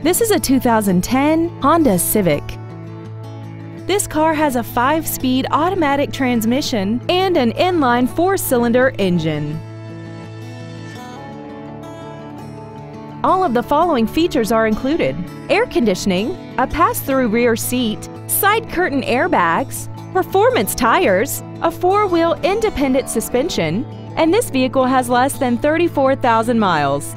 This is a 2010 Honda Civic. This car has a 5-speed automatic transmission and an inline 4-cylinder engine. All of the following features are included. Air conditioning, a pass-through rear seat, side curtain airbags, performance tires, a four-wheel independent suspension, and this vehicle has less than 34,000 miles.